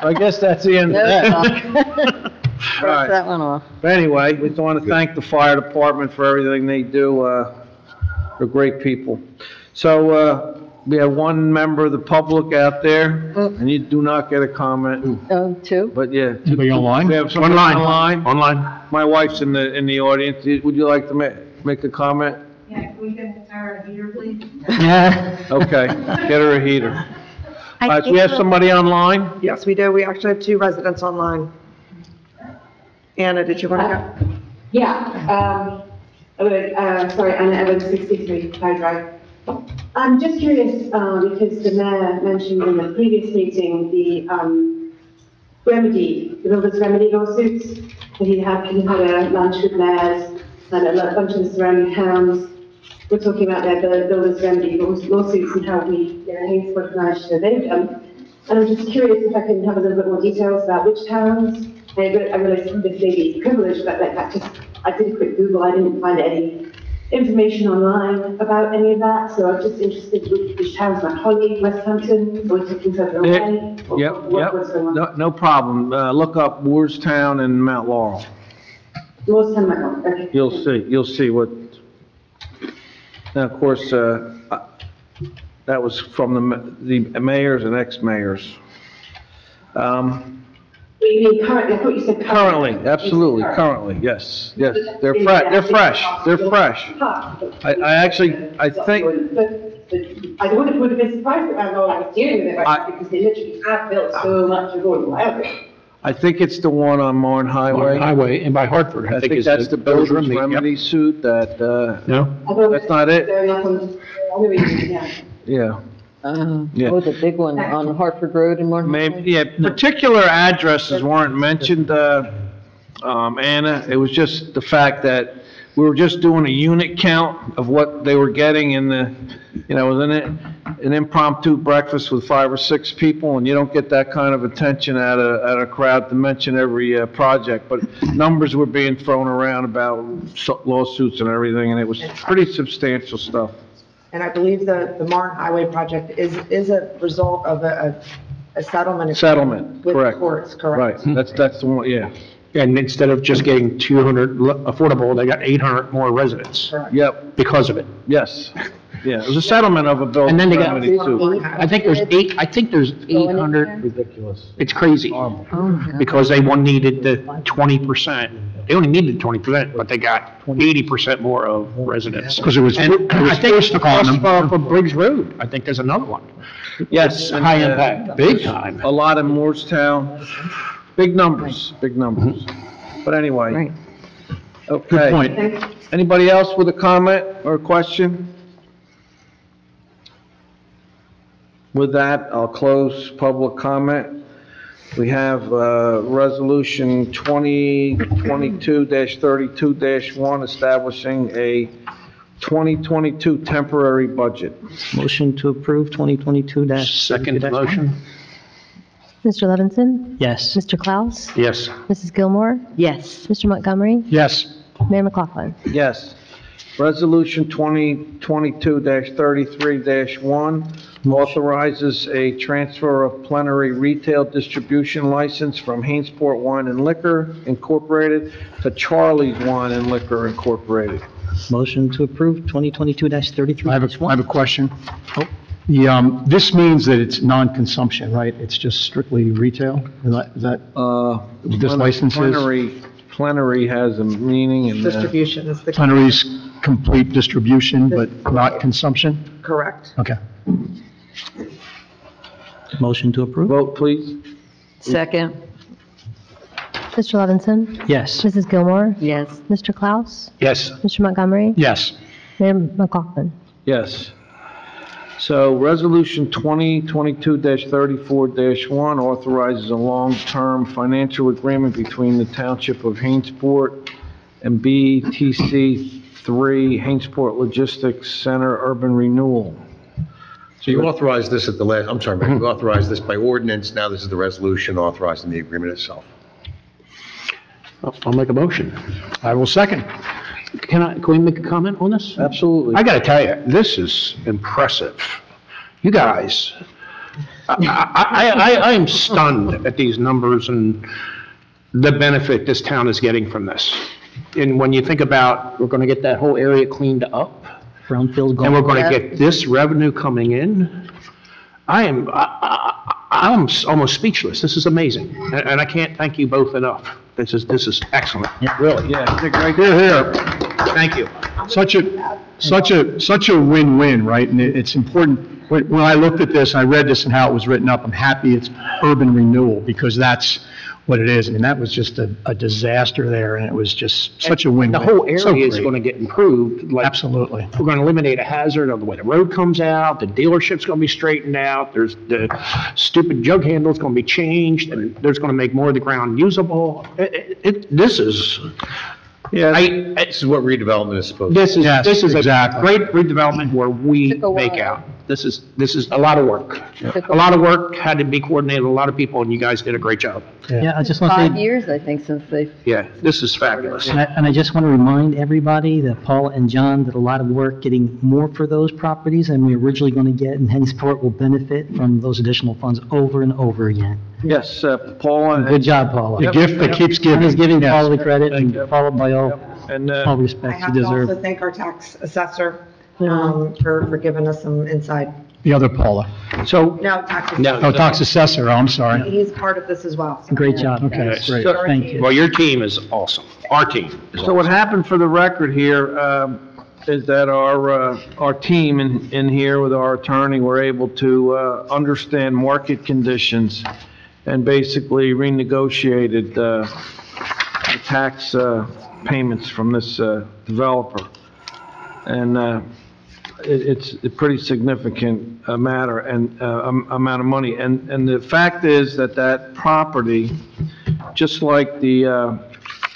I guess that's the end of that. All Cross right. that one off. But anyway, we just want to thank the fire department for everything they do. uh, They're great people. So uh, we have one member of the public out there, and you do not get a comment, Oh, two? but yeah. Anybody online? We have someone Online. online. Online. My wife's in the, in the audience. Would you like to ma- make a comment? Yeah, can we get Sarah here, please? Yeah. Okay, get her a heater. All right, so we have somebody online? Yes, we do. We actually have two residents online. Anna, did you want to go? Yeah, um, uh, uh, sorry, Anna Evans, 63 Cloud Drive. I'm just curious, uh, because the mayor mentioned in the previous meeting, the, um, remedy, the builder's remedy lawsuits, that he had, he had a lunch with mayors and a lo- bunch of the surrounding towns. We're talking about their builder's remedy lawsuits and how we, you know, Hainesport managed to evade them. And I'm just curious if I can have a little bit more details about which towns. I I realize this may be privileged, but like that just, I did a quick Google, I didn't find any information online about any of that, so I'm just interested which, which towns, like Holly, Westampton, or taking further Yeah, away? or Yep, yep, no, no problem. Uh, look up Woolstown and Mount Laurel. Moorestown, Mount Laurel, okay. You'll see, you'll see what, now, of course, uh, that was from the ma- the mayors and ex-mayors. Um, You mean currently, I thought you said currently. Currently, absolutely, Current. currently, yes, yes. They're fresh, they're fresh, they're fresh. I, I actually, I think, But, but I would have, would have been surprised if I know I was dealing with it, I- because they literally have built so much affordable housing. I think it's the one on Marne Highway. Highway and by Hartford, I think that's the builder's remedy suit that, uh, No? I That's not it? Going up on, on the region, yeah. yeah. Uh, Yeah. Oh, the big one on Hartford Road in Martin. Maybe, yeah, particular addresses weren't mentioned, uh, um, Anna. It was just the fact that we were just doing a unit count of what they were getting in the, you know, wasn't it an impromptu breakfast with five or six people, and you don't get that kind of attention at a, at a crowd to mention every, uh, project, but numbers were being thrown around about so- lawsuits and everything, and it was pretty substantial stuff. And I believe the, the Marne Highway project is, is a result of a, a a settlement. Settlement, With correct. courts, Right, correct. that's, that's the one, yeah. And instead of just getting 200 lo- affordable, they got 800 more residents Correct. Yep, because of it. yes. Yeah, it was a settlement of a bill. And then they got- remedy too. I think there's eight, I think there's 800, Ridiculous. it's crazy, because they one needed the 20%. They only needed 20%, but they got 80% more of residents. Because it was, And I think forced upon across them. for, for Briggs Road, I think there's another one. Yes. and, High uh, impact, big time. A lot in Moorestown, big numbers, big numbers. But anyway. Right. Okay. Good point. Anybody else with a comment or a question? With that, I'll close public comment. We have, uh, Resolution 2022-32-1 establishing a 2022 temporary budget. Motion to approve 2022 dash. Second motion? Mr. Levinson? Yes. Mr. Klaus? Yes. Mrs. Gilmore? Yes. Mr. Montgomery? Yes. Mayor McLaughlin? Yes. Resolution 2022-33-1 authorizes a transfer of plenary retail distribution license from Hainesport Wine and Liquor Incorporated to Charlie's Wine and Liquor Incorporated. Motion to approve 2022 dash 33 I have a, I have a question. Oh. The, um, this means that it's non-consumption, right? It's just strictly retail? Is that, is that, Uh, This license is- Plenary, plenary has a meaning and, uh, Distribution is the, plenary's complete distribution, but not consumption? correct. Okay. Motion to approve? vote, please. Second? Mr. Levinson? Yes. Mrs. Gilmore? Yes. Mr. Klaus? Yes. Mr. Montgomery? Yes. Mayor McLaughlin? Yes. So Resolution 2022-34-1 authorizes a long-term financial agreement between the Township of Hainesport and BTC 3 Hainesport Logistics Center Urban Renewal. So you authorized this at the last, I'm sorry, Mayor, you authorized this by ordinance, now this is the resolution authorizing the agreement itself. I'll I'll make a motion. I will second. Can I, can we make a comment on this? Absolutely. I gotta tell you, this is impressive. You guys, I, I, I, I am stunned at these numbers and the benefit this town is getting from this. And when you think about, we're gonna get that whole area cleaned up, brownfield. and we're gonna get this revenue coming in. I am, I, I, I'm s- almost speechless. This is amazing. And, and I can't thank you both enough. This is, this is excellent, really. Yeah, right Here, here. Thank you. Such a, such a, such a win-win, right? And it- it's important, when, when I looked at this, and I read this and how it was written up, I'm happy it's urban renewal, because that's what it is. I mean, that was just a, a disaster there, and it was just such a win-win. The whole So area is great. going to get improved, like. Absolutely. We're going to eliminate a hazard of the way the road comes out, the dealership's going to be straightened out, there's, the stupid jug handle's going to be changed, and there's going to make more of the ground usable. It, it- it, this is, Yeah, I, This is what redevelopment is supposed to this is, Yes, this is a exactly. great redevelopment where we Took a make out. This is, this is a lot of work. Took a A lot of work, had to be coordinated, a lot of people, and you guys did a great job. Yeah, I just want to say. Five years, I think, since they Yeah, this is fabulous. and I, and I just want to remind everybody that Paula and John did a lot of work getting more for those properties than we were originally going to get, and henceforth will benefit from those additional funds over and over again. Yes, uh, Paul, Good job, Paula. The gift that keeps giving. just giving Yes. Paula the credit and you. followed by all, and, all uh, I respect have you to also thank our tax assessor, um, for, for giving us some inside, The other Paula. So, no, tax. No. Oh, tax assessor, oh, I'm sorry. He's part of this as well. so- Great job. Okay, great. So- Thank you. well, your team is awesome. Our team is so what happened for the record here, um, is that our, uh, our team in, in here with our attorney were able to, uh, understand market conditions and basically renegotiated, uh, the tax, uh, payments from this, uh, developer. And, uh, it, it's a pretty significant uh, matter and, uh, am- amount of money. And, and the fact is that that property, just like the, uh,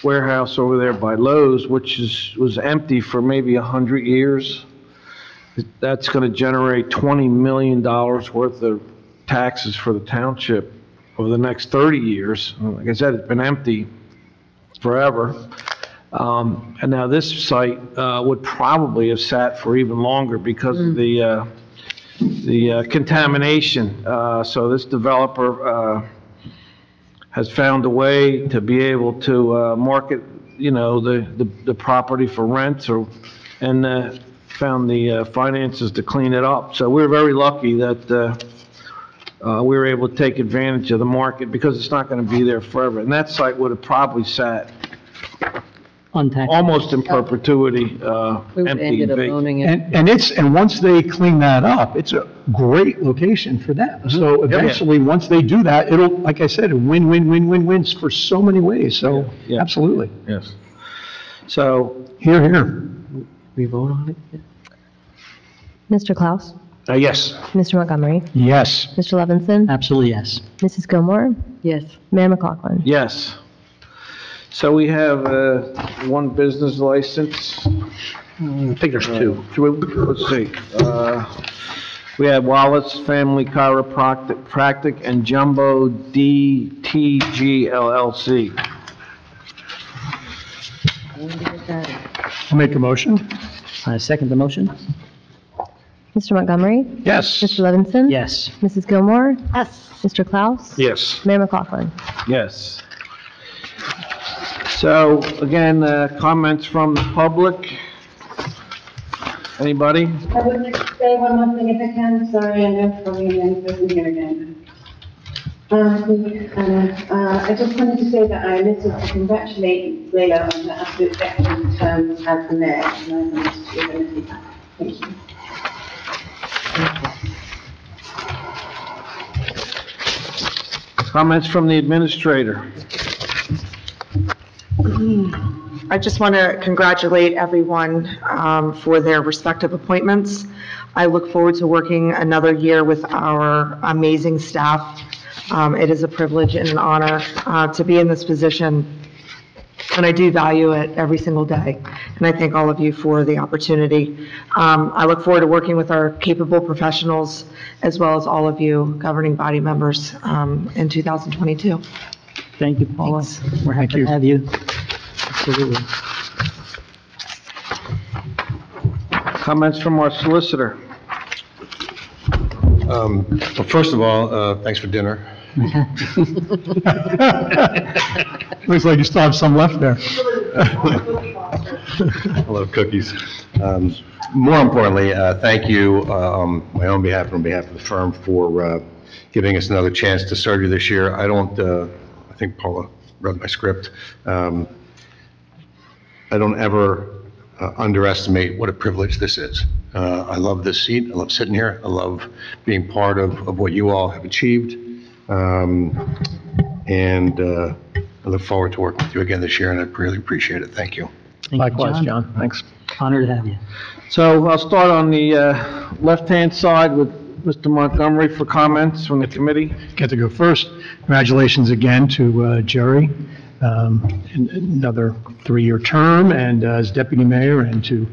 warehouse over there by Lowe's, which is, was empty for maybe a hundred years, that's gonna generate twenty million dollars worth of taxes for the township over the next thirty years. Like I said, it's been empty forever. Um, and now this site, uh, would probably have sat for even longer because of the, uh, the uh, contamination. Uh, so this developer, uh, has found a way to be able to, uh, market, you know, the, the, the property for rent or, and, uh, found the, uh, finances to clean it up. So we're very lucky that, uh, uh, we were able to take advantage of the market because it's not gonna be there forever. And that site would have probably sat Untaxed. almost in perpetuity, uh, we empty ended and up vacant. owning it. And, and it's, and once they clean that up, it's a great location for them. So eventually, once they do that, it'll, like I said, a win, win, win, win, wins for so many ways, so, Yeah. absolutely. Yes. So, Here, here. we vote on it? Mr. Klaus? Uh, yes. Mr. Montgomery? Yes. Mr. Levinson? Absolutely, yes. Mrs. Gilmore? Yes. Mayor McLaughlin? Yes. So we have, uh, one business license. I think there's two. Should we- Let's see. Uh, We have Wallace Family Chiropractic Practic and Jumbo DTG LLC. I'll make a motion. I second the motion? Mr. Montgomery? Yes. Mr. Levinson? Yes. Mrs. Gilmore? Yes. Mr. Klaus? Yes. Mayor McLaughlin? Yes. So, again, uh, comments from the public? Anybody? I would like to say one more thing if I can, sorry, I know probably the young person here again. Uh, uh, I just wanted to say that I wanted to congratulate Leila on the absolute excellent term as the mayor, and I wanted to give her a feedback. Thank you. Comments from the administrator? I just want to congratulate everyone um, for their respective appointments. I look forward to working another year with our amazing staff. Um, It is a privilege and an honor uh, to be in this position, and I do value it every single day. And I thank all of you for the opportunity. Um, I look forward to working with our capable professionals, as well as all of you governing body members um, in 2022. Thank you, Paula. Thanks. We're happy to have you. Absolutely. Comments from our solicitor? Um, Well, first of all, uh, thanks for dinner. Looks like you still have some left there. I love cookies. Um, More importantly, uh, thank you on my own behalf and on behalf of the firm for uh, giving us another chance to serve you this year. I don't, uh, I think Paula read my script. Um, I don't ever uh, underestimate what a privilege this is. Uh, I love this seat, I love sitting here, I love being part of, of what you all have achieved. Um, And uh, I look forward to working with you again this year, and I really appreciate it. Thank you. Thank you, Likewise, John, thanks. Honored to have you. So I'll start on the uh, left-hand side with Mr. Montgomery for comments from the committee. Get to go first. Congratulations again to uh, Jerry, um, in- another three-year term, and uh, as deputy mayor, and to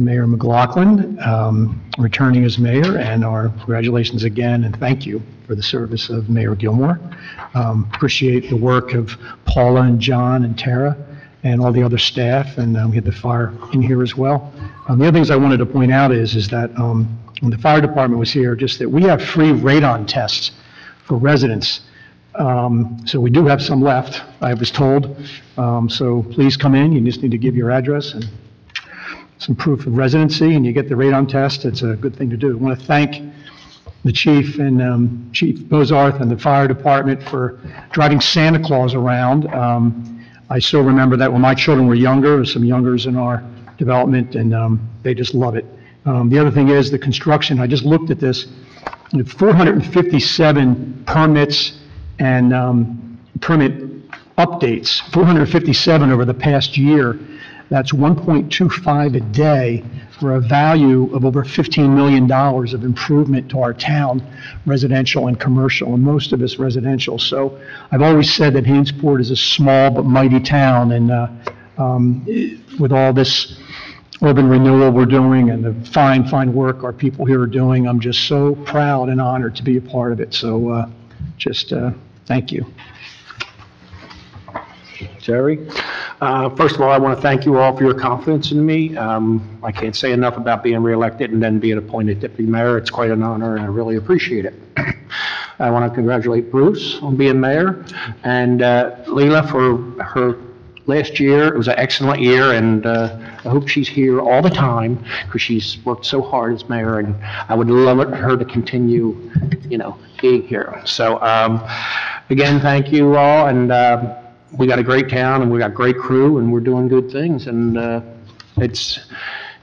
Mayor McLaughlin, um, returning as mayor, and our congratulations again, and thank you for the service of Mayor Gilmore. Um, Appreciate the work of Paula and John and Tara and all the other staff, and uh, we had the fire in here as well. Um, The other things I wanted to point out is, is that um, when the fire department was here, just that we have free radon tests for residents. Um, So we do have some left, I was told. Um, So please come in, you just need to give your address and some proof of residency, and you get the radon test. It's a good thing to do. I want to thank the chief and um, Chief Bozarth and the fire department for driving Santa Claus around. Um, I still remember that when my children were younger, some youngers in our development, and um, they just love it. Um, The other thing is the construction, I just looked at this, 457 permits and um, permit updates, 457 over the past year. That's 1.25 a day for a value of over $15 million of improvement to our town, residential and commercial, and most of it's residential. So I've always said that Hainesport is a small but mighty town, and uh, um, with all this urban renewal we're doing and the fine, fine work our people here are doing, I'm just so proud and honored to be a part of it. So uh, just uh, thank you. Jerry? Uh, First of all, I want to thank you all for your confidence in me. Um, I can't say enough about being reelected and then being appointed deputy mayor. It's quite an honor, and I really appreciate it. I want to congratulate Bruce on being mayor, and uh, Leila for her last year. It was an excellent year, and uh, I hope she's here all the time, because she's worked so hard as mayor, and I would love it- her to continue, you know, being here. So, um, again, thank you all, and um, we got a great town, and we got great crew, and we're doing good things, and uh, it's,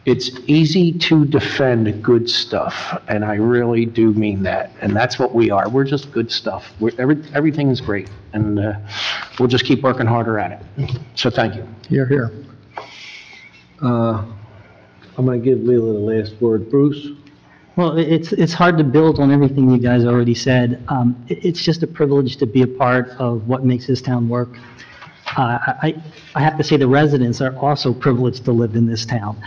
it's easy to defend good stuff, and I really do mean that, and that's what we are. We're just good stuff. We're, every, everything is great, and uh, we'll just keep working harder at it. So thank you. Here, here. Uh, I'm going to give Leila the last word. Bruce? Well, it's, it's hard to build on everything you guys already said. Um, i- It's just a privilege to be a part of what makes this town work. Uh, I, I have to say the residents are also privileged to live in this town,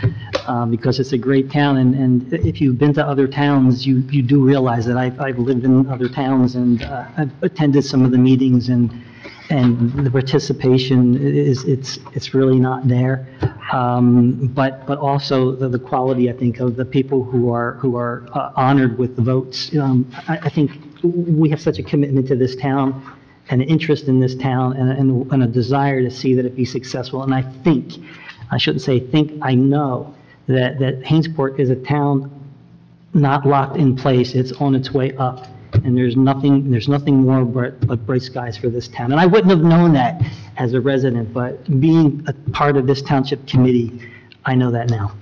um, because it's a great town, and, and if you've been to other towns, you, you do realize that I've, I've lived in other towns, and uh, I've attended some of the meetings, and, and the participation is, it's, it's really not there. Um, But, but also the, the quality, I think, of the people who are, who are uh, honored with the votes. Um, I, I think we have such a commitment to this town, and an interest in this town, and, and and a desire to see that it be successful. And I think, I shouldn't say think, I know that, that Hainesport is a town not locked in place, it's on its way up. And there's nothing, there's nothing more but, but bright skies for this town. And I wouldn't have known that as a resident, but being a part of this township committee, I know that now.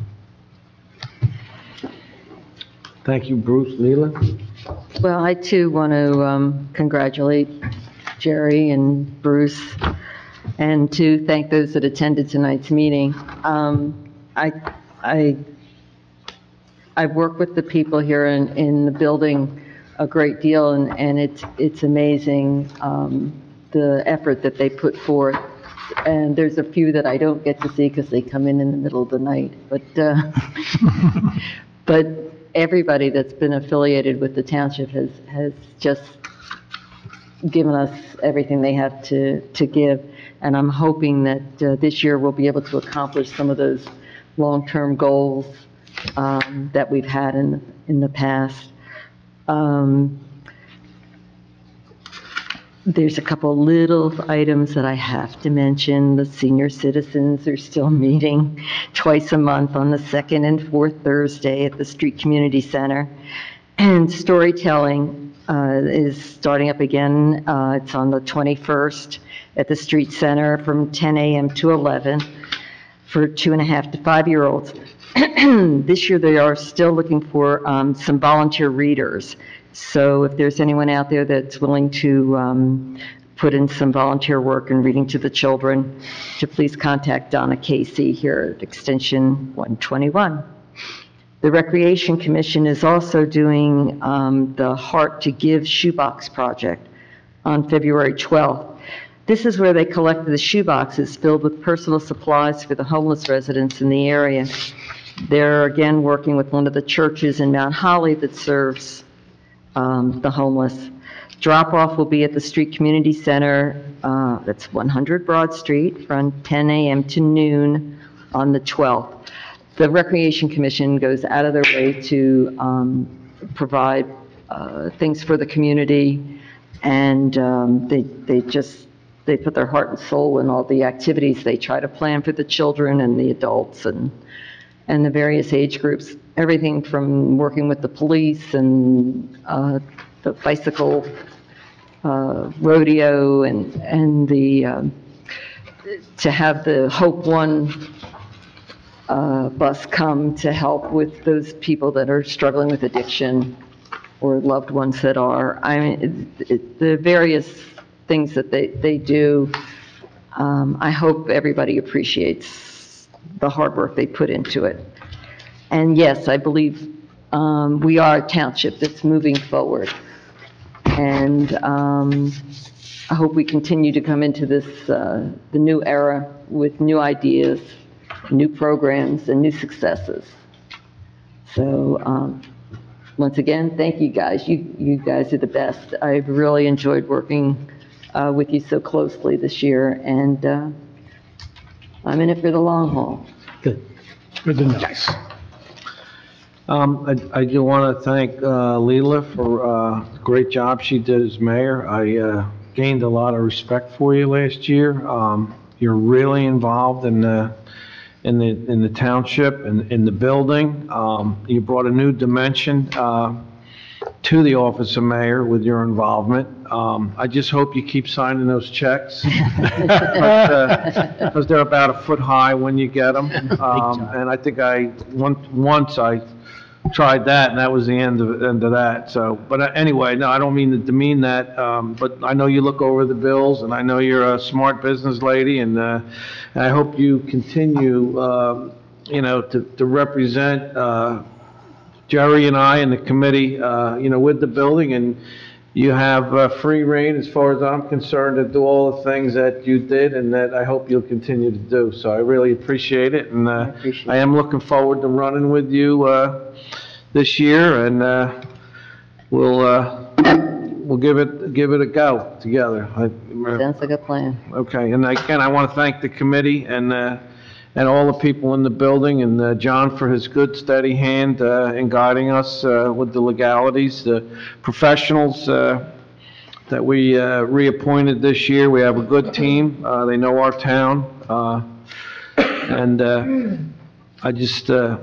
Thank you, Bruce. Leila? Well, I too want to um, congratulate Jerry and Bruce, and to thank those that attended tonight's meeting. Um, I, I, I've worked with the people here in, in the building a great deal, and, and it's, it's amazing, um, the effort that they put forth. And there's a few that I don't get to see because they come in in the middle of the night, but, uh, but everybody that's been affiliated with the township has, has just given us everything they have to, to give. And I'm hoping that uh, this year we'll be able to accomplish some of those long-term goals um, that we've had in, in the past. Um, There's a couple little items that I have to mention. The senior citizens are still meeting twice a month on the second and fourth Thursday at the Street Community Center. And storytelling uh, is starting up again. Uh, It's on the 21st at the Street Center from 10 a.m. to 11 for two and a half to five-year-olds. This year, they are still looking for um, some volunteer readers. So if there's anyone out there that's willing to um, put in some volunteer work and reading to the children, to please contact Donna Casey here at Extension 121. The Recreation Commission is also doing um, the Heart to Give Shoebox Project on February 12th. This is where they collected the shoeboxes filled with personal supplies for the homeless residents in the area. They're again working with one of the churches in Mount Holly that serves um, the homeless. Drop-off will be at the Street Community Center, uh, that's 100 Broad Street, from 10 a.m. to noon on the 12th. The Recreation Commission goes out of their way to um, provide uh, things for the community, and um, they they just, they put their heart and soul in all the activities they try to plan for the children and the adults and, and the various age groups, everything from working with the police and uh, the bicycle uh, rodeo and, and the, um, to have the Hope One uh, bus come to help with those people that are struggling with addiction or loved ones that are. I mean, it- it- the various things that they, they do, um, I hope everybody appreciates the hard work they put into it. And yes, I believe um, we are a township that's moving forward. And um, I hope we continue to come into this, uh, the new era with new ideas, new programs, and new successes. So, um, once again, thank you guys. You, you guys are the best. I've really enjoyed working uh, with you so closely this year, and uh, I'm in it for the long haul. Good. Good to know. Um, I, I do want to thank, uh, Leela for, uh, the great job she did as mayor. I, uh, gained a lot of respect for you last year. Um, you're really involved in the, in the, in the township and in the building. Um, you brought a new dimension, uh, to the office of mayor with your involvement. Um, I just hope you keep signing those checks. Because they're about a foot high when you get them. Um, and I think I, one, once I tried that, and that was the end of, end of that, so, but uh, anyway, no, I don't mean to demean that, um, but I know you look over the bills, and I know you're a smart business lady, and, uh, and I hope you continue, um, you know, to, to represent, uh, Jerry and I and the committee, uh, you know, with the building, and you have uh, free reign, as far as I'm concerned, to do all the things that you did and that I hope you'll continue to do. So I really appreciate it, and uh, I am looking forward to running with you uh, this year, and uh, we'll, uh, we'll give it, give it a go together. I- Sounds like a plan. Okay, and again, I want to thank the committee and, uh, and all the people in the building, and uh, John for his good, steady hand uh, in guiding us uh, with the legalities, the professionals uh, that we uh, reappointed this year. We have a good team, Uh, they know our town, uh, and uh, I just uh,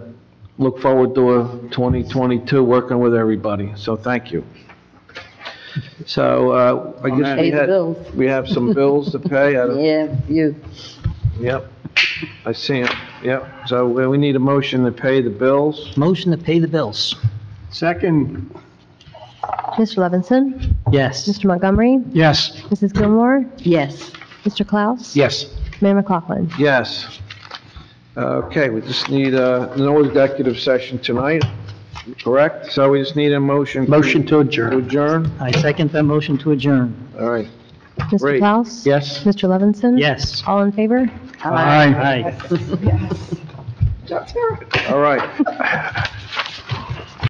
look forward to a 2022 working with everybody, so thank you. So uh, I guess Pay we the had, bills. we have some bills to pay. I don't- Yeah, you. Yep, I see it, yep. So we need a motion to pay the bills. Motion to pay the bills. Second, Mr. Levinson? Yes. Mr. Montgomery? yes. Mrs. Gilmore? Yes. Mr. Klaus? Yes. Mayor McLaughlin? Yes. Okay, we just need uh, no executive session tonight, correct? So we just need a motion. Motion to To adjourn. adjourn? I second that motion to adjourn. All right. Mr. Great. Klaus? Yes. Mr. Levinson? Yes. All in favor? Aye. All right.